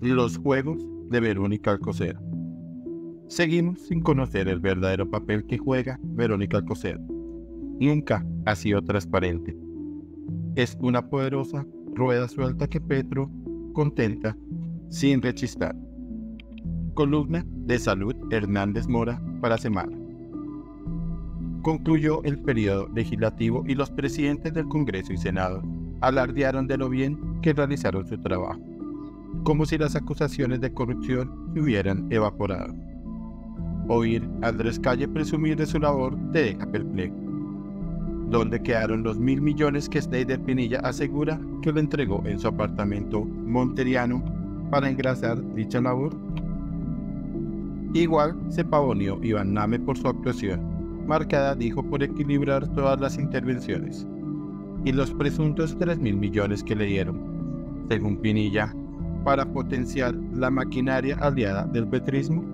Los juegos de Verónica Alcocer. Seguimos sin conocer el verdadero papel que juega Verónica Alcocer. Nunca ha sido transparente. Es una poderosa rueda suelta que Petro contenta sin rechistar. Columna de Salud Hernández Mora para Semana. Concluyó el periodo legislativo y los presidentes del Congreso y Senado alardearon de lo bien que realizaron su trabajo, como si las acusaciones de corrupción se hubieran evaporado. Oír a Andrés Calle presumir de su labor te deja perplejo. ¿Dónde quedaron los mil millones que Sneider Pinilla asegura que le entregó en su apartamento monteriano para engrasar dicha labor? Igual se pavoneó Iván Name por su actuación marcada dijo por equilibrar todas las intervenciones y los presuntos 3 mil millones que le dieron, según Pinilla, para potenciar la maquinaria aliada del petrismo.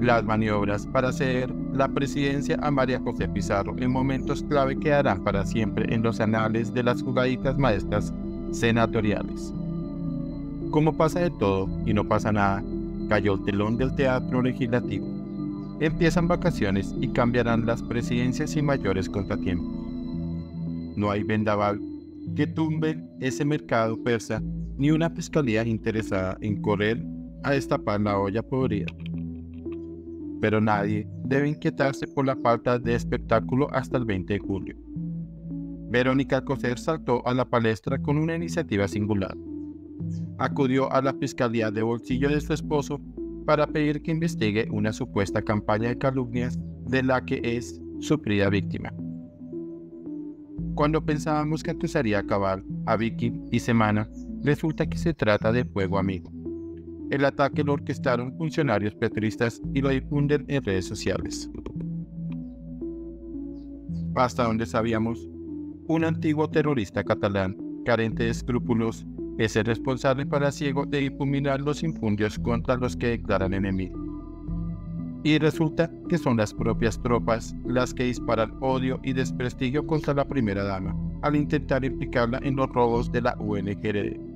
Las maniobras para ceder la presidencia a María José Pizarro en momentos clave quedarán para siempre en los anales de las jugaditas maestras senatoriales. Como pasa de todo y no pasa nada, cayó el telón del teatro legislativo Empiezan vacaciones y cambiarán las presidencias y mayores contratiempos. No hay vendaval que tumbe ese mercado persa ni una fiscalía interesada en correr a destapar la olla podrida. Pero nadie debe inquietarse por la falta de espectáculo hasta el 20 de julio. Verónica Coser saltó a la palestra con una iniciativa singular. Acudió a la fiscalía de bolsillo de su esposo para pedir que investigue una supuesta campaña de calumnias de la que es sufrida víctima. Cuando pensábamos que acusaría a Cabal, a Vicky y Semana, resulta que se trata de fuego amigo. El ataque lo orquestaron funcionarios petristas y lo difunden en redes sociales. Hasta donde sabíamos, un antiguo terrorista catalán, carente de escrúpulos, es el responsable para ciego de difuminar los infundios contra los que declaran enemigos. Y resulta que son las propias tropas las que disparan odio y desprestigio contra la primera dama, al intentar implicarla en los robos de la UNGRD.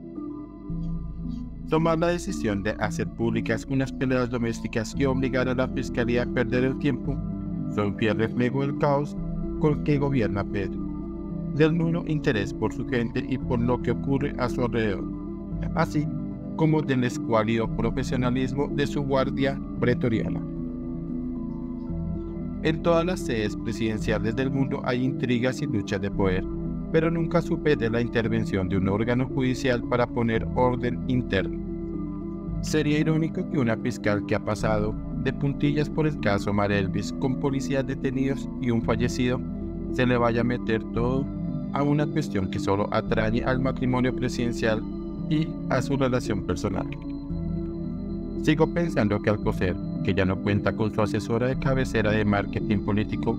Tomar la decisión de hacer públicas unas peleas domésticas y obligar a la fiscalía a perder el tiempo son fiel reflejo del caos con que gobierna Pedro. Del nulo interés por su gente y por lo que ocurre a su alrededor, así como del escuálido profesionalismo de su guardia pretoriana. En todas las sedes presidenciales del mundo hay intrigas y luchas de poder, pero nunca supe de la intervención de un órgano judicial para poner orden interno. Sería irónico que una fiscal que ha pasado de puntillas por el caso Marelvis con policías detenidos y un fallecido se le vaya a meter todo a una cuestión que solo atrae al matrimonio presidencial y a su relación personal. Sigo pensando que Alcocer, que ya no cuenta con su asesora de cabecera de marketing político,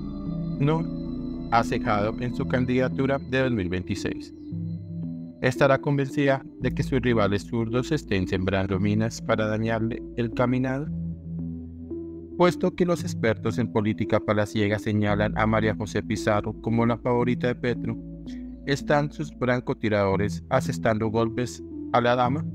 no ha cejado en su candidatura de 2026. Estará convencida de que sus rivales zurdos estén sembrando minas para dañarle el caminado. Puesto que los expertos en política palaciega señalan a María José Pizarro como la favorita de Petro, ¿Están sus francotiradores asestando golpes a la dama?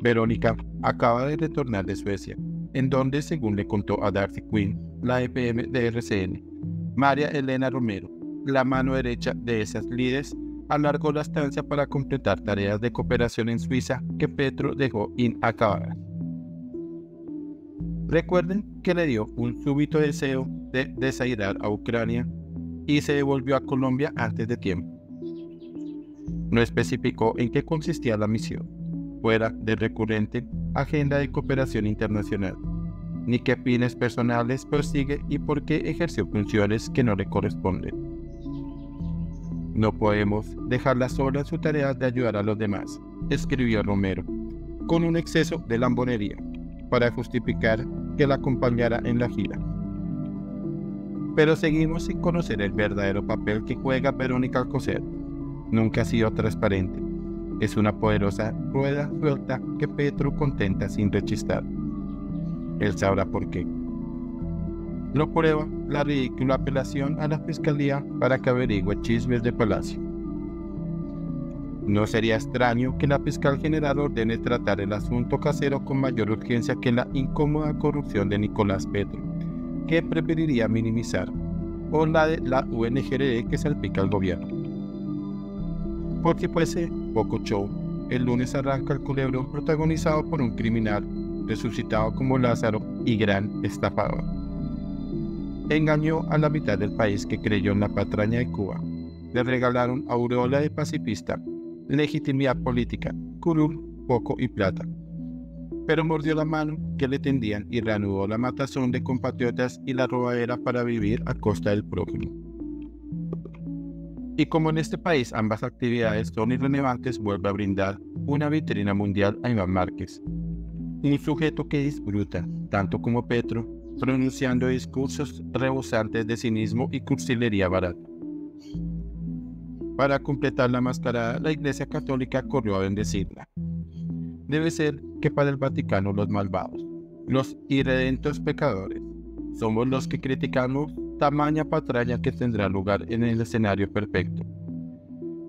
Verónica acaba de retornar de Suecia, en donde, según le contó a Darcy Quinn, la EPM de RCN, María Elena Romero, la mano derecha de esas líderes, alargó la estancia para completar tareas de cooperación en Suiza que Petro dejó inacabadas. Recuerden que le dio un súbito deseo de desairar a Ucrania y se devolvió a Colombia antes de tiempo. No especificó en qué consistía la misión, fuera de recurrente agenda de cooperación internacional, ni qué fines personales persigue y por qué ejerció funciones que no le corresponden. No podemos dejarla sola en su tarea de ayudar a los demás, escribió Romero, con un exceso de lambonería, para justificar que la acompañara en la gira pero seguimos sin conocer el verdadero papel que juega Verónica Alcocer. Nunca ha sido transparente. Es una poderosa rueda suelta que Petro contenta sin rechistar. Él sabrá por qué. Lo prueba la ridícula apelación a la fiscalía para que averigüe chismes de palacio. No sería extraño que la fiscal general ordene tratar el asunto casero con mayor urgencia que la incómoda corrupción de Nicolás Petro, que preferiría minimizar, o la de la UNGRE que salpica al gobierno. Por si fuese poco show, el lunes arranca el culebrón protagonizado por un criminal resucitado como Lázaro y gran estafador. Engañó a la mitad del país que creyó en la patraña de Cuba. Le regalaron aureola de pacifista legitimidad política, curul, poco y plata. Pero mordió la mano que le tendían y reanudó la matazón de compatriotas y la robadera para vivir a costa del prójimo. Y como en este país ambas actividades son irrelevantes, vuelve a brindar una vitrina mundial a Iván Márquez, un sujeto que disfruta, tanto como Petro, pronunciando discursos rebosantes de cinismo y cursilería barata. Para completar la mascarada, la Iglesia Católica corrió a bendecirla. Debe ser que para el Vaticano los malvados, los irredentos pecadores, somos los que criticamos tamaña patraña que tendrá lugar en el escenario perfecto.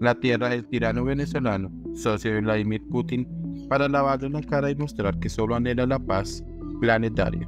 La tierra del tirano venezolano, socio de Vladimir Putin, para lavarle la cara y mostrar que solo anhela la paz planetaria.